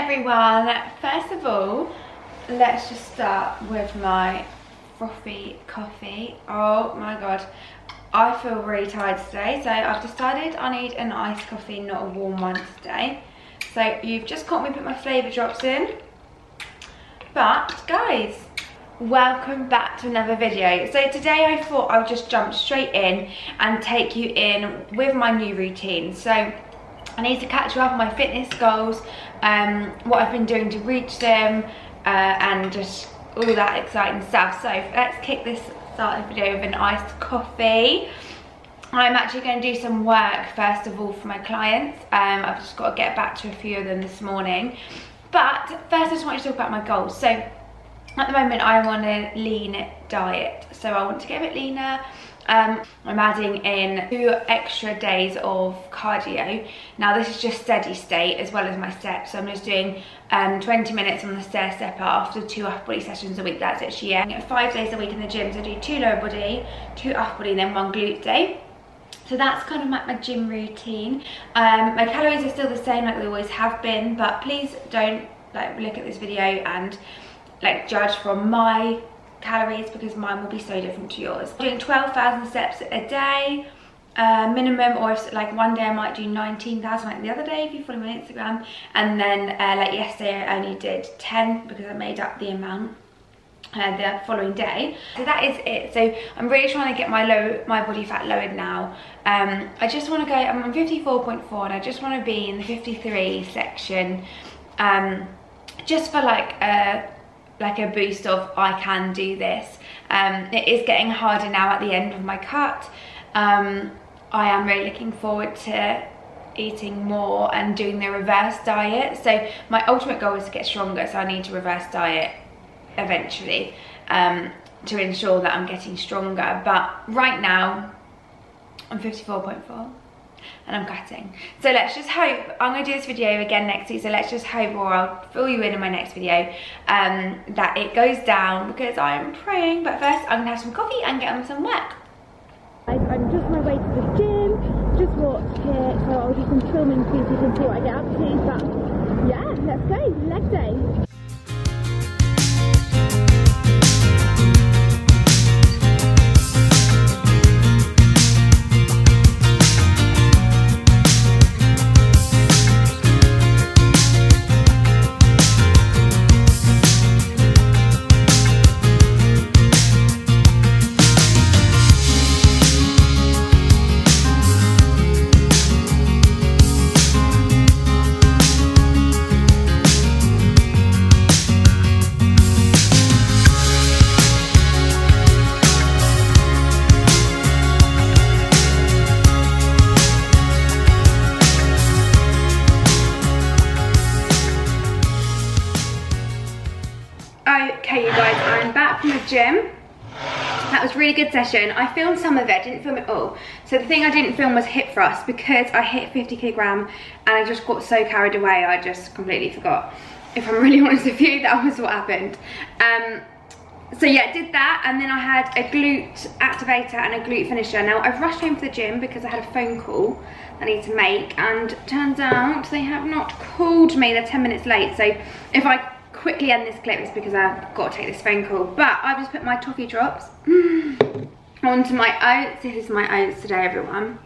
Everyone. First of all, let's just start with my frothy coffee. Oh my god, I feel really tired today. So I've decided I need an iced coffee, not a warm one today. So you've just caught me put my flavour drops in. But guys, welcome back to another video. So today I thought I would just jump straight in and take you in with my new routine. So I need to catch up on my fitness goals, um, what I've been doing to reach them, uh, and just all that exciting stuff. So let's kick this start the video with an iced coffee. I'm actually going to do some work first of all for my clients. Um, I've just got to get back to a few of them this morning. But first I just want to talk about my goals. So at the moment I'm on a lean diet. So I want to get a bit leaner. Um, I'm adding in two extra days of cardio. Now this is just steady state as well as my steps. So I'm just doing um, 20 minutes on the stair stepper after two upper body sessions a week. That's actually yeah. Five days a week in the gym. So I do two lower body, two upper body, then one glute day. So that's kind of my, my gym routine. Um, my calories are still the same like they always have been, but please don't like look at this video and like judge from my calories because mine will be so different to yours. Doing 12,000 steps a day. Uh, minimum or if like one day I might do 19,000 like the other day if you follow me on Instagram and then uh, like yesterday I only did 10 because I made up the amount uh, the following day. So that is it. So I'm really trying to get my low, my body fat lowered now. Um, I just want to go, I'm on 54.4 and I just want to be in the 53 section um, just for like a, like a boost of I can do this. Um, it is getting harder now at the end of my cut. Um, I am really looking forward to eating more and doing the reverse diet. So my ultimate goal is to get stronger, so I need to reverse diet eventually um, to ensure that I'm getting stronger. But right now, I'm 54.4 and I'm cutting. So let's just hope, I'm gonna do this video again next week, so let's just hope, or I'll fill you in in my next video, um, that it goes down because I'm praying. But first, I'm gonna have some coffee and get on some work. I'm just on my way to the gym, just walked here, so I'll do some filming so you can see what I get up to. But yeah, let's go, leg day. Really good session. I filmed some of it, didn't film it all. So the thing I didn't film was hip thrust because I hit 50 kilogram and I just got so carried away, I just completely forgot. If I'm really honest with you, that was what happened. Um, so yeah, did that and then I had a glute activator and a glute finisher. Now I've rushed home to the gym because I had a phone call I need to make and turns out they have not called me, they're 10 minutes late. So if I quickly end this clip is because I've got to take this phone call. But I've just put my toffee drops onto my oats. This is my oats today, everyone.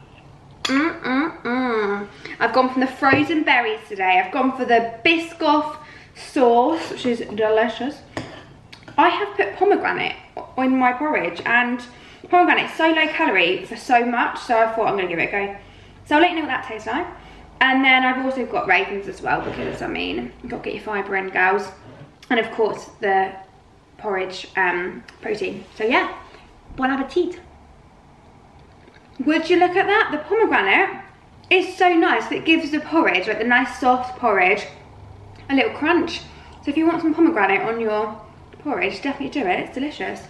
Mm -mm -mm. I've gone from the frozen berries today. I've gone for the Biscoff sauce, which is delicious. I have put pomegranate in my porridge and pomegranate is so low calorie for so much, so I thought I'm going to give it a go. So I'll let you know what that tastes like. And then I've also got raisins as well because, I mean, you've got to get your fibre in, girls and of course the porridge um, protein. So yeah, bon appetit. Would you look at that? The pomegranate is so nice. It gives the porridge, like the nice soft porridge, a little crunch. So if you want some pomegranate on your porridge, definitely do it. It's delicious.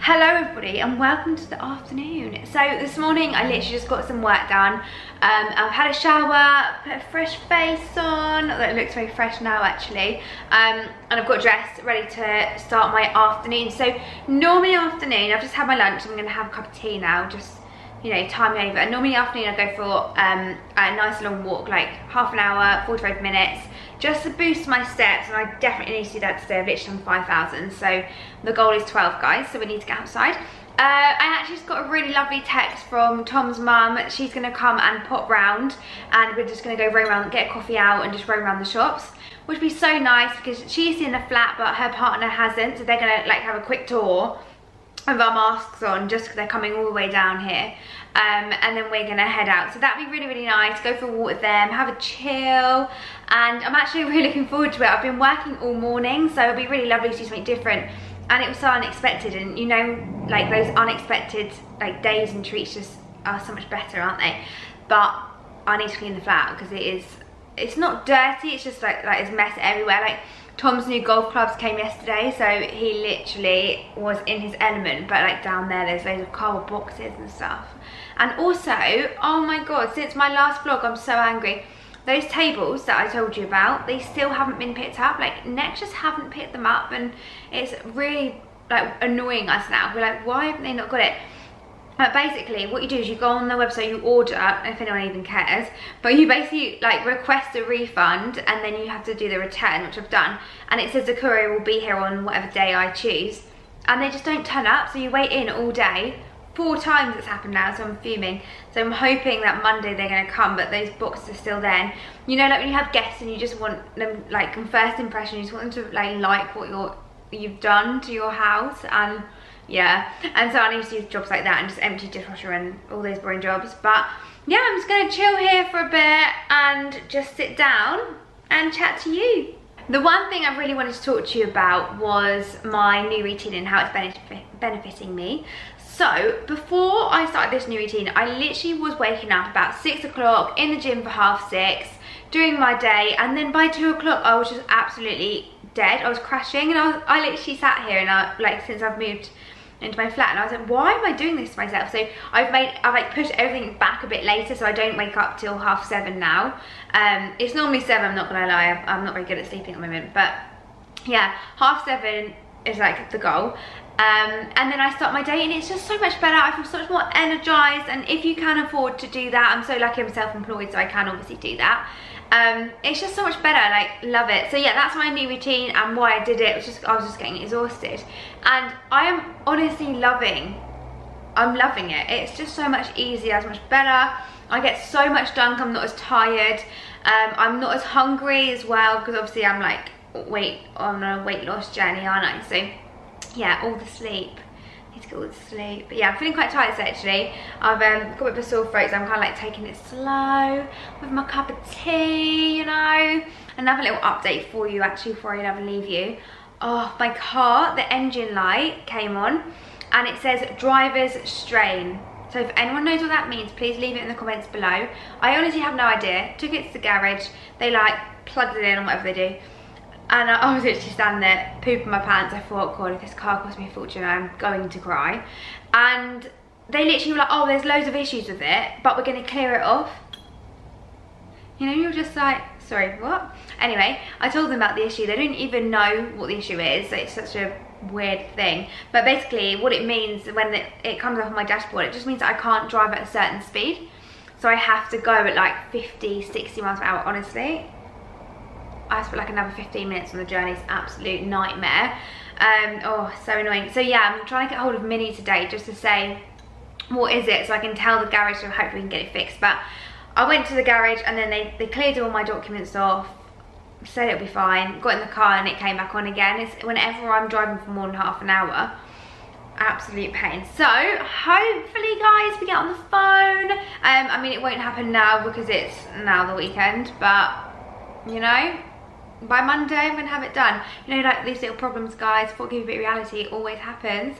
Hello everybody and welcome to the afternoon. So this morning I literally just got some work done. Um, I've had a shower, put a fresh face on, that looks very fresh now actually. Um, and I've got dressed, ready to start my afternoon. So normally afternoon, I've just had my lunch, I'm gonna have a cup of tea now, just you know, time over. And normally afternoon I go for um, a nice long walk, like half an hour, 45 minutes, just to boost my steps. And I definitely need to do that today. I've literally done 5,000. So the goal is 12 guys, so we need to get outside. Uh, I actually just got a really lovely text from Tom's mum. She's going to come and pop round and we're just going to go roam around, get coffee out and just roam around the shops. Which would be so nice because she's in the flat but her partner hasn't. So they're going to like have a quick tour of our masks on just because they're coming all the way down here. Um, and then we're gonna head out. So that'd be really, really nice. Go for a walk with them, have a chill. And I'm actually really looking forward to it. I've been working all morning, so it'll be really lovely to do something different and it was so unexpected and you know like those unexpected like days and treats just are so much better aren't they but I need to clean the flat because it is it's not dirty it's just like like it's mess everywhere like Tom's new golf clubs came yesterday so he literally was in his element but like down there there's loads of cardboard boxes and stuff and also oh my god since my last vlog I'm so angry those tables that I told you about, they still haven't been picked up. Like Next just haven't picked them up and it's really like annoying us now. We're like, why haven't they not got it? But basically what you do is you go on the website, you order, if anyone even cares, but you basically like request a refund and then you have to do the return, which I've done. And it says the courier will be here on whatever day I choose. And they just don't turn up, so you wait in all day four times it's happened now, so I'm fuming. So I'm hoping that Monday they're gonna come, but those boxes are still there. And you know, like when you have guests and you just want them, like, first impression, you just want them to like like what you're you've done to your house, and yeah. And so I need to do jobs like that and just empty dishwasher and all those boring jobs. But yeah, I'm just gonna chill here for a bit and just sit down and chat to you. The one thing I really wanted to talk to you about was my new routine and how it's benefiting me. So before I started this new routine, I literally was waking up about six o'clock in the gym for half six, doing my day, and then by two o'clock I was just absolutely dead. I was crashing, and I was I literally sat here and I like since I've moved into my flat and I was like why am I doing this to myself? So I've made I've like pushed everything back a bit later so I don't wake up till half seven now. Um it's normally seven I'm not gonna lie I'm, I'm not very good at sleeping at the moment but yeah half seven is like the goal um, and then I start my day and it's just so much better. I feel so much more energized and if you can afford to do that I'm so lucky I'm self-employed so I can obviously do that. Um, it's just so much better like love it. So yeah that's my new routine and why I did it. Was just I was just getting exhausted. And I am honestly loving I'm loving it. It's just so much easier so much better. I get so much done I'm not as tired. Um, I'm not as hungry as well because obviously I'm like weight on a weight loss journey aren't I? So yeah, all the sleep. Need to get all the sleep. But yeah, I'm feeling quite tired actually. I've um, got a bit of a sore throat, so I'm kind of like taking it slow with my cup of tea, you know. Another little update for you actually before I never leave you. Oh, my car, the engine light came on and it says driver's strain. So if anyone knows what that means, please leave it in the comments below. I honestly have no idea. Took it to the garage. They like plugged it in or whatever they do and I was literally standing there pooping my pants. I thought, God, if this car costs me a fortune, I'm going to cry. And they literally were like, oh, there's loads of issues with it, but we're going to clear it off. You know, you're just like, sorry, what? Anyway, I told them about the issue. They didn't even know what the issue is. It's such a weird thing. But basically, what it means when it, it comes on my dashboard, it just means I can't drive at a certain speed. So I have to go at like 50, 60 miles per hour, honestly. I spent like another 15 minutes on the journey. It's absolute nightmare. Um, oh, so annoying. So yeah, I'm trying to get hold of Minnie today just to say, what is it? So I can tell the garage so hopefully we can get it fixed. But I went to the garage and then they, they cleared all my documents off, said it'll be fine, got in the car and it came back on again. It's whenever I'm driving for more than half an hour, absolute pain. So hopefully guys we get on the phone. Um, I mean it won't happen now because it's now the weekend, but you know, by Monday I'm gonna have it done. You know, like these little problems, guys, for give you a bit of reality, it always happens.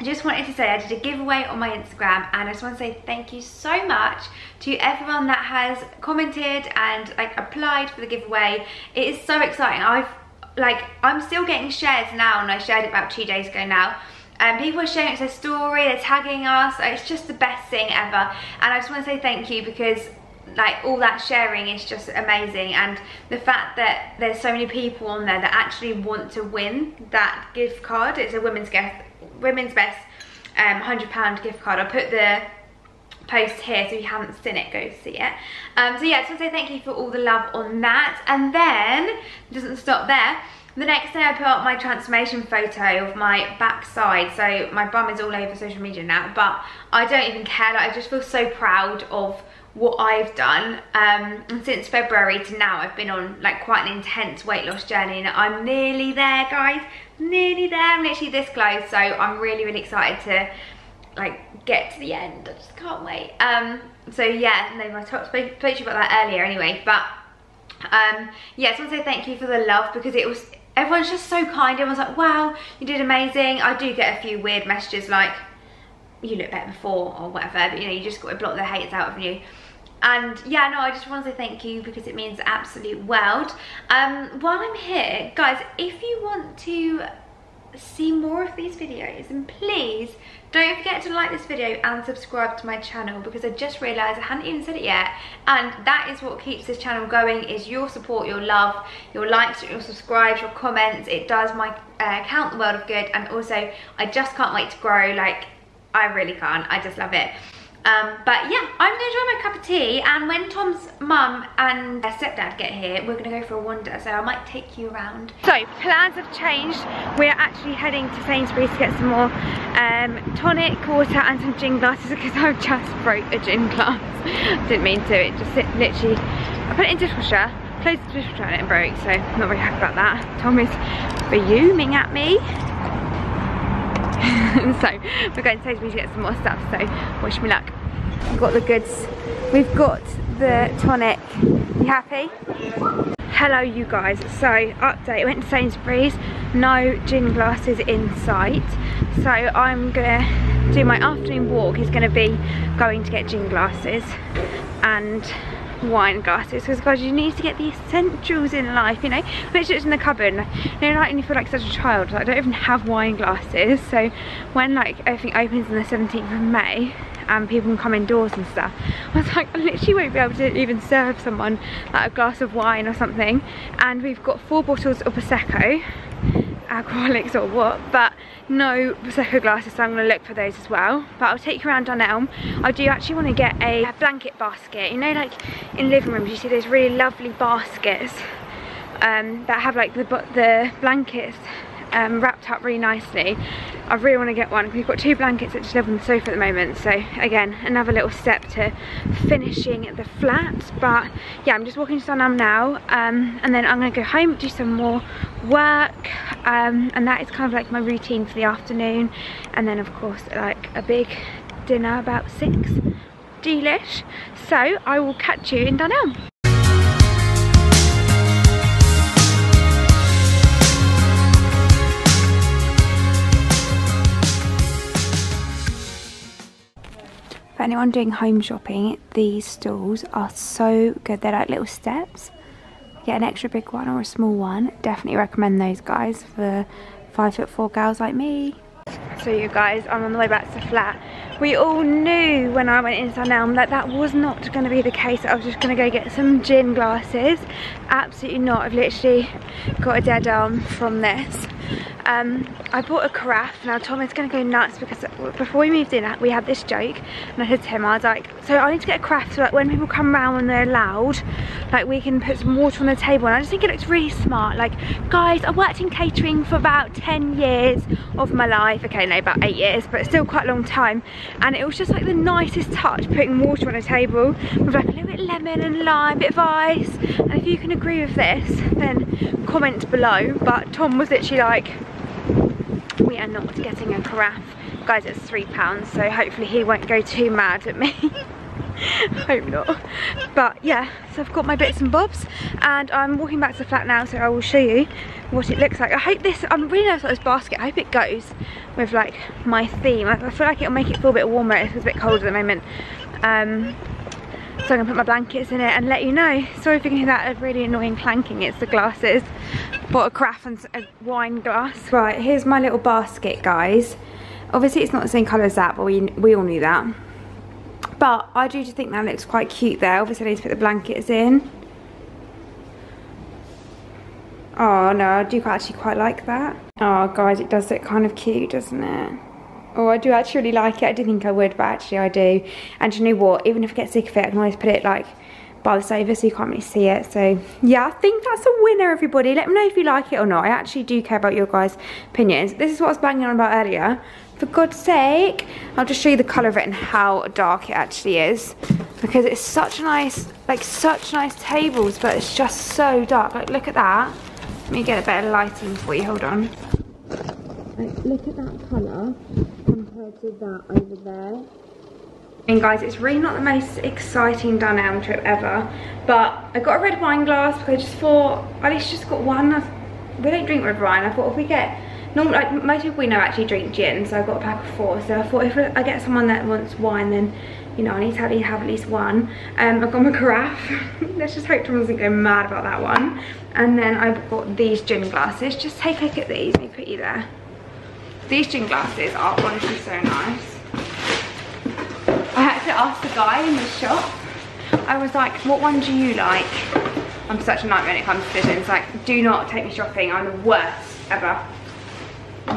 I just wanted to say I did a giveaway on my Instagram and I just want to say thank you so much to everyone that has commented and like applied for the giveaway. It is so exciting. I've like, I'm still getting shares now and I shared it about two days ago now. And people are sharing it to their story, they're tagging us. It's just the best thing ever. And I just want to say thank you because like all that sharing is just amazing. And the fact that there's so many people on there that actually want to win that gift card it's a women's gift women's best um 100 pound gift card. I'll put the post here so if you haven't seen it go see it. Um, so yeah I just to say thank you for all the love on that. And then it doesn't stop there the next day I put up my transformation photo of my backside. So my bum is all over social media now but I don't even care. Like I just feel so proud of what I've done um, and since February to now I've been on like quite an intense weight loss journey and I'm nearly there guys nearly there I'm literally this close so I'm really really excited to like get to the end I just can't wait um, so yeah no, I spoke, spoke to you about that earlier anyway but um, yeah, I just want to say thank you for the love because it was, everyone's just so kind. Everyone's like, wow, you did amazing. I do get a few weird messages like, you look better before or whatever, but you know, you just got to block the haters out of you. And yeah, no, I just want to say thank you because it means absolute world. Um, while I'm here, guys, if you want to see more of these videos, and please don't forget to like this video and subscribe to my channel because I just realised I hadn't even said it yet and that is what keeps this channel going is your support, your love, your likes, your subscribes, your comments. It does my uh, count the world of good and also I just can't wait to grow like I really can't. I just love it. Um, but yeah, I'm gonna enjoy my cup of tea and when Tom's mum and stepdad get here, we're gonna go for a wander, so I might take you around. So, plans have changed. We're actually heading to Sainsbury's to get some more um, tonic, water and some gin glasses because I've just broke a gin glass. Didn't mean to, it just literally, I put it in dishwasher, closed the dishwasher and it broke, so I'm not very happy about that. Tom is fuming at me. so we're going to Sainsbury's to get some more stuff so wish me luck. We've got the goods. We've got the tonic. You happy? Hello you guys. So update went to Sainsbury's. No gin glasses in sight. So I'm gonna do my afternoon walk. Is gonna be going to get gin glasses. And wine glasses because guys you need to get the essentials in life you know? Which is in the cupboard. You know like you feel like such a child like, I don't even have wine glasses. So when like everything opens on the 17th of May and people can come indoors and stuff I was like I literally won't be able to even serve someone like a glass of wine or something. And we've got four bottles of Prosecco alcoholics or what but no Prosecco glasses so I'm going to look for those as well. But I'll take you around Dunelm. I do actually want to get a blanket basket. You know like in living rooms you see those really lovely baskets um, that have like the, the blankets um, wrapped up really nicely. I really want to get one. We've got two blankets that just live on the sofa at the moment. So again, another little step to finishing the flat. But yeah, I'm just walking to Dunelm now. Um, and then I'm going to go home, do some more work. Um, and that is kind of like my routine for the afternoon. And then of course, like a big dinner about six. Delish. So I will catch you in Dunelm. For anyone doing home shopping, these stools are so good. They're like little steps. Get an extra big one or a small one. Definitely recommend those guys for five foot four girls like me. So you guys, I'm on the way back to the flat. We all knew when I went into Dunelm that that was not going to be the case. I was just going to go get some gin glasses. Absolutely not. I've literally got a dead arm from this. Um, I bought a carafe. Now Tom is going to go nuts because before we moved in, we had this joke, and I said to him, I was like, so I need to get a carafe so that when people come around when they're loud, like we can put some water on the table. And I just think it looks really smart. Like, guys, I worked in catering for about 10 years of my life. Okay, no, about eight years, but still quite a long time. And it was just like the nicest touch, putting water on a table with like a little bit of lemon and lime, bit of ice. And if you can agree with this, then comment below. But Tom was literally like, we are not getting a carafe. Guys, it's three pounds, so hopefully he won't go too mad at me. Hope not. But yeah, so I've got my bits and bobs and I'm walking back to the flat now so I will show you what it looks like. I hope this, I'm really nervous about this basket. I hope it goes with like my theme. I feel like it'll make it feel a bit warmer. It's a bit cold at the moment. Um, so I'm gonna put my blankets in it and let you know. Sorry if you can hear that really annoying clanking, it's the glasses. Bought a carafe and a wine glass. Right, here's my little basket, guys. Obviously it's not the same colour as that, but we, we all knew that. But I do just think that looks quite cute there. Obviously I need to put the blankets in. Oh no, I do actually quite like that. Oh guys, it does look kind of cute, doesn't it? Oh, I do actually really like it. I didn't think I would, but actually I do. And you know what? Even if I get sick of it, I can always put it like by the sofa so you can't really see it. So yeah, I think that's a winner, everybody. Let me know if you like it or not. I actually do care about your guys' opinions. This is what I was banging on about earlier. For God's sake, I'll just show you the colour of it and how dark it actually is. Because it's such a nice, like such nice tables, but it's just so dark. Like look at that. Let me get a better lighting for you, hold on. Like, look at that colour compared to that over there. And guys, it's really not the most exciting Dunelm trip ever, but I got a red wine glass because I just thought, at least just got one. we don't drink red wine. I thought if we get, normally, like, most people we know actually drink gin, so I got a pack of four. So I thought if I get someone that wants wine, then you know, I need to have, at least one. Um, I've got my carafe. Let's just hope Tom doesn't go mad about that one. And then I've got these gin glasses. Just take a look at these. Let me put you there. These gin glasses are honestly so nice. I had to ask the guy in the shop. I was like, what one do you like? I'm such a nightmare when it comes to decisions. Like, do not take me shopping. I'm the worst ever.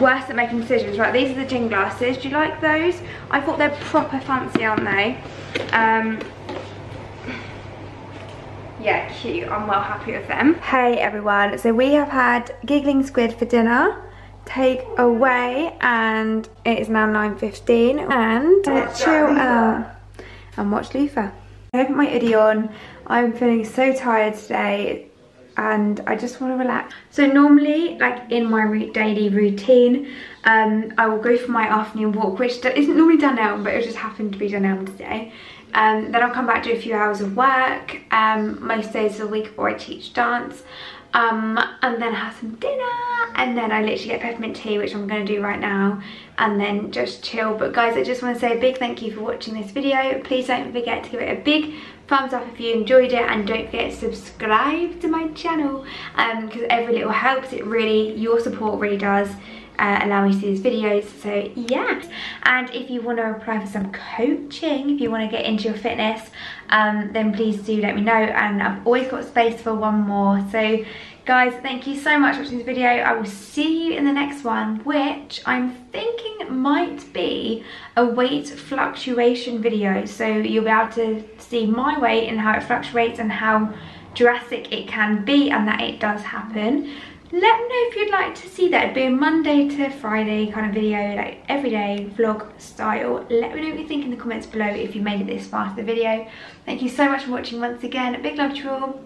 Worst at making decisions. Right, these are the gin glasses. Do you like those? I thought they're proper fancy, aren't they? Um, yeah, cute. I'm well happy with them. Hey everyone, so we have had giggling squid for dinner take away and it is now 9.15 and let's chill out and watch Luther. I put my hoodie on, I'm feeling so tired today and I just want to relax. So normally, like in my daily routine, um, I will go for my afternoon walk, which isn't normally done now, but it just happened to be done now today. Um, then I'll come back, do a few hours of work, um, most days of the week, or I teach dance um, and then have some dinner and then I literally get peppermint tea which I'm going to do right now and then just chill. But guys I just want to say a big thank you for watching this video. Please don't forget to give it a big thumbs up if you enjoyed it and don't forget to subscribe to my channel because um, every little helps. It really your support really does uh, allow me to do these videos. So yeah. And if you want to apply for some coaching if you want to get into your fitness um, then please do let me know and I've always got space for one more. So guys thank you so much for watching this video. I will see you in the next one which I'm thinking might be a weight fluctuation video. So you'll be able to see my weight and how it fluctuates and how drastic it can be and that it does happen let me know if you'd like to see that. It'd be a Monday to Friday kind of video, like everyday vlog style. Let me know what you think in the comments below if you made it this far to the video. Thank you so much for watching once again. A big love to all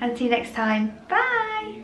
and see you next time. Bye!